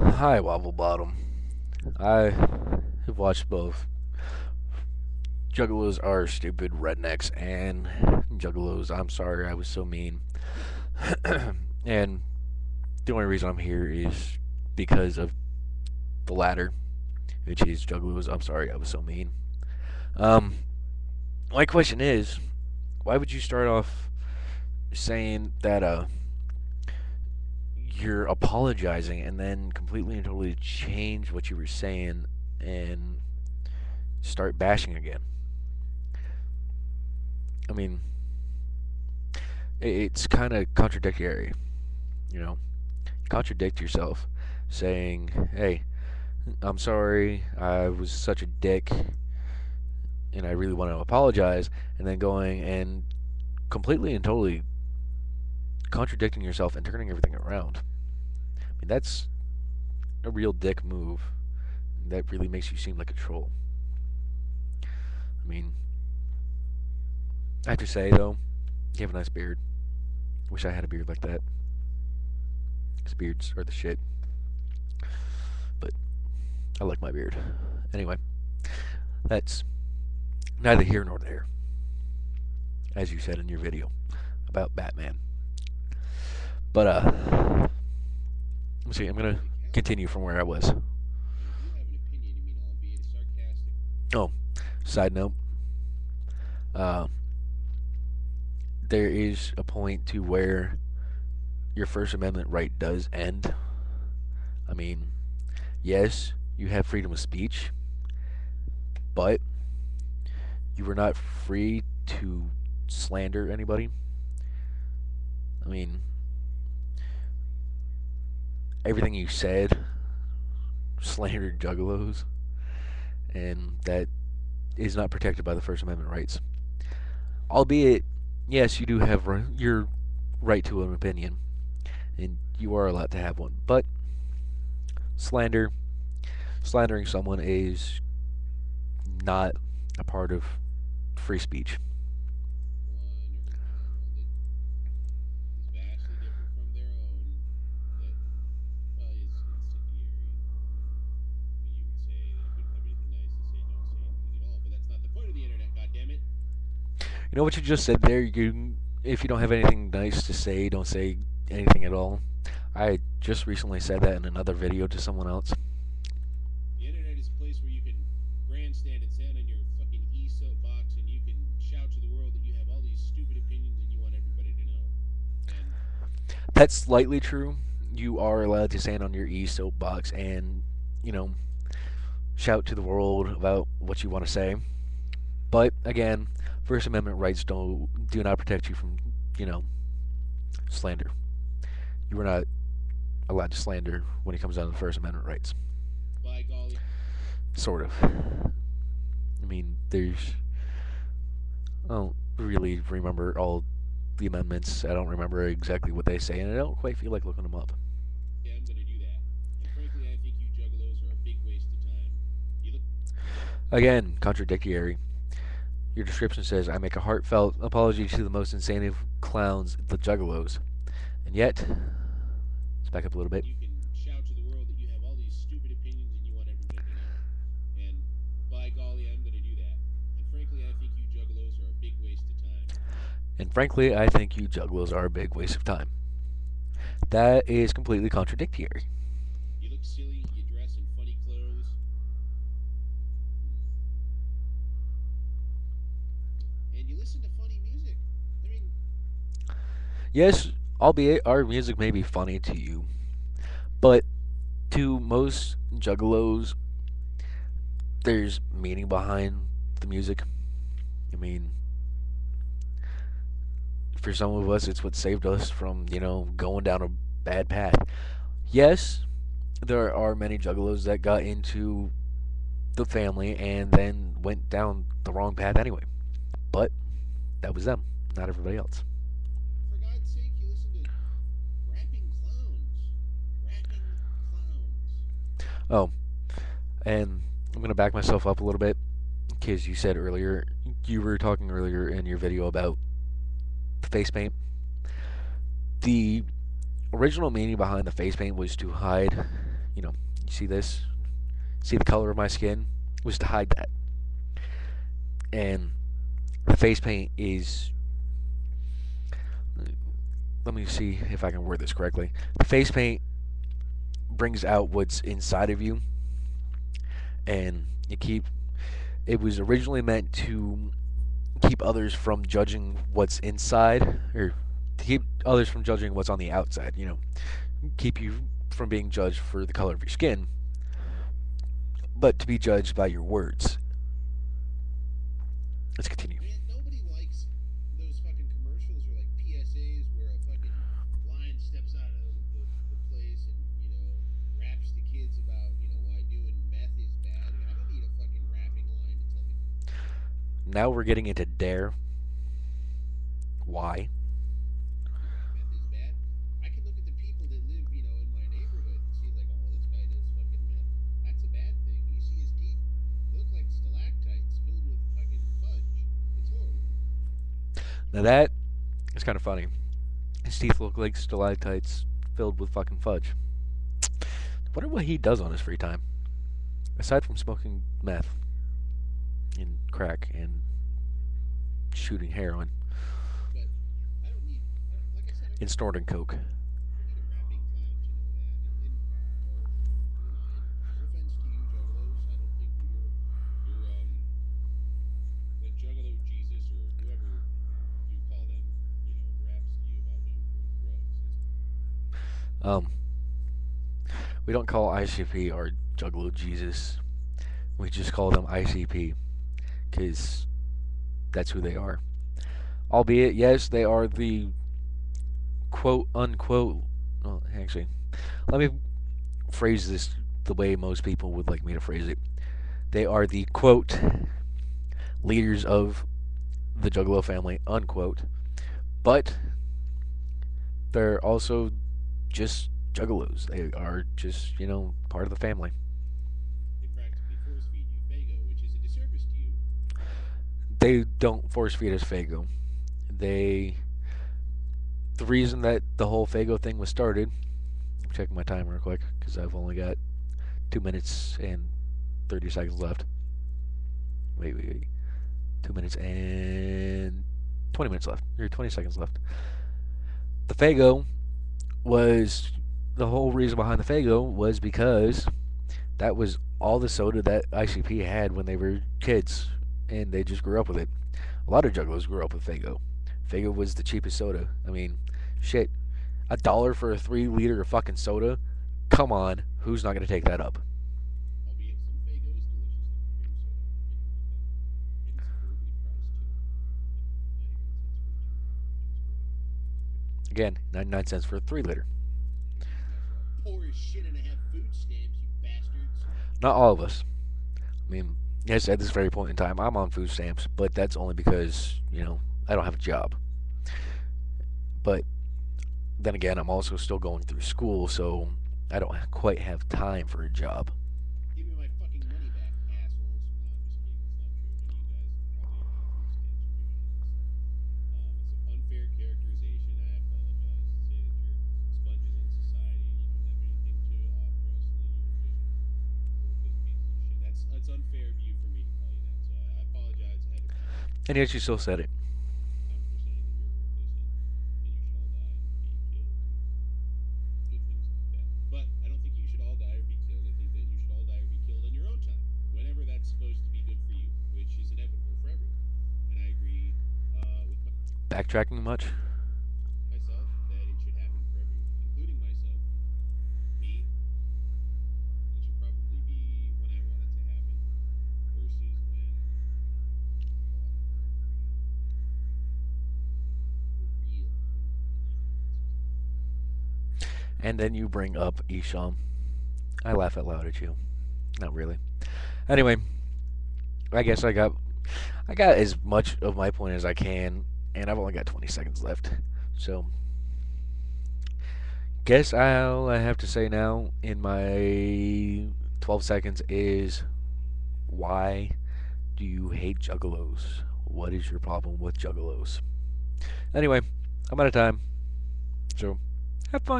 Hi, Wobble Bottom. I have watched both. Juggalos are stupid rednecks, and Juggalos, I'm sorry I was so mean. and the only reason I'm here is because of the latter, which is Juggalos, I'm sorry I was so mean. Um, my question is, why would you start off saying that, uh, you're apologizing and then completely and totally change what you were saying and start bashing again. I mean, it's kind of contradictory, you know. Contradict yourself, saying, "Hey, I'm sorry, I was such a dick, and I really want to apologize," and then going and completely and totally contradicting yourself and turning everything around. That's a real dick move. That really makes you seem like a troll. I mean, I have to say, though, you have a nice beard. Wish I had a beard like that. Because beards are the shit. But I like my beard. Anyway, that's neither here nor there. As you said in your video about Batman. But, uh, let's see, I'm going to continue from where I was. Oh, side note. Uh, there is a point to where your First Amendment right does end. I mean, yes, you have freedom of speech, but you are not free to slander anybody. I mean, everything you said slandered juggalos, and that is not protected by the First Amendment rights. Albeit, yes, you do have your right to an opinion, and you are allowed to have one. But slander, slandering someone is not a part of free speech. You know what you just said there? You, if you don't have anything nice to say, don't say anything at all. I just recently said that in another video to someone else. The internet is a place where you can grandstand and stand on your fucking e soapbox and you can shout to the world that you have all these stupid opinions and you want everybody to know. And That's slightly true. You are allowed to stand on your e soapbox and, you know, shout to the world about what you want to say. But again, First Amendment rights don't do not protect you from, you know, slander. You are not allowed to slander when it comes down to the First Amendment rights. by golly, Sort of. I mean, there's. I don't really remember all the amendments. I don't remember exactly what they say, and I don't quite feel like looking them up. yeah, I'm gonna do that. And frankly, I think you juggalos are a big waste of time. You look Again, contradictory. Your description says, I make a heartfelt apology to the most insane of clowns, the juggalos. And yet, let's back up a little bit. you can shout to the world that you have all these stupid opinions and you want everybody to know. And by golly, I'm gonna do that. And frankly, I think you juggalos are a big waste of time. And frankly, I think you juggalos are a big waste of time. That is completely contradictory. You look silly. You dress in funny clothes. And you listen to funny music. I mean, Yes, albeit our music may be funny to you, but to most juggalos, there's meaning behind the music. I mean, for some of us, it's what saved us from, you know, going down a bad path. Yes, there are many juggalos that got into the family and then went down the wrong path anyway. But that was them, not everybody else. for God's sake, you listen to rapping clowns. Rapping clowns. Oh, and I'm gonna back myself up a little bit because you said earlier you were talking earlier in your video about the face paint. The original meaning behind the face paint was to hide you know, you see this, see the color of my skin, was to hide that. And face paint is. Let me see if I can word this correctly. The face paint brings out what's inside of you, and you keep. It was originally meant to keep others from judging what's inside, or to keep others from judging what's on the outside. You know, keep you from being judged for the color of your skin, but to be judged by your words. Let's continue. Nobody likes those fucking commercials or like PSAs where a fucking lion steps out of the, the place and, you know, raps to kids about, you know, why doing meth is bad. I don't need a fucking rapping line to tell me Now we're getting into dare. Why? meth is bad. I can look at the people that live, you know, in my neighborhood and see like, oh, this guy does fucking meth. That's a bad thing. You see his teeth? They look like stalactites filled with fucking fudge. It's horrible. Now that is kind of funny. His teeth look like stalactites filled with fucking fudge. Wonder what he does on his free time, aside from smoking meth and crack and shooting heroin But I don't need, I don't, like I said, I and snorting coke. Um, we don't call ICP our Juggalo Jesus. We just call them ICP because that's who they are. Albeit, yes, they are the quote unquote. Well, actually, let me phrase this the way most people would like me to phrase it. They are the quote leaders of the Juggalo family, unquote. But they're also just juggalos. They are just, you know, part of the family. they practically force feed you Faygo, which is a disservice to you. They don't force feed us Faygo. They. The reason that the whole Faygo thing was started. I'm checking my time real quick because I've only got two minutes and 30 seconds left. Wait, wait, wait. Two minutes and 20 minutes left. Or 20 seconds left. The Faygo was. The whole reason behind the Faygo was because that was all the soda that ICP had when they were kids, and they just grew up with it. A lot of juggalos grew up with Faygo. Faygo was the cheapest soda. I mean, shit, a dollar for a three liter of fucking soda. Come on, who's not gonna take that up? Albeit some Faygo is delicious, like cream soda. I do like that. And it's affordably priced too. Ninety-nine cents for a two liter, which is great. Again, 99 cents for a three liter. Poor as shit and have food stamps, you bastards. Not all of us. I mean, yes, at this very point in time, I'm on food stamps, but that's only because you know I don't have a job. But then again, I'm also still going through school, so I don't quite have time for a job. Give me my fucking money back, assholes. No, I'm just kidding. That's not true. Any of you guys probably are doing scams or doing any of this stuff. Um, it's an unfair characterization. I apologize to say that you're sponges on society. You don't have anything to offer us, and that you're just worthless pieces of shit. That's that's unfair of you for me to call you that. So I, I apologize ahead of time. And yet you still said it. backtracking for saying that you're worthless and, and you should all die and be killed and good things like that. But I don't think you should all die or be killed. I think that you should all die or be killed on your own time, whenever that's supposed to be good for you, which is inevitable for everyone. And I agree uh, with my, Backtracking much? myself that it should happen for everyone, including myself, me. It should probably be when I want it to happen versus when. Oh, I don't know. The real. And then you bring up Isham. I laugh out loud at you. Not really. Anyway, I guess I got I got as much of my point as I can, and I've only got 20 seconds left. So, guess all I have to say now in my 12 seconds is why do you hate juggalos? What is your problem with juggalos? Anyway, I'm out of time. So, have fun.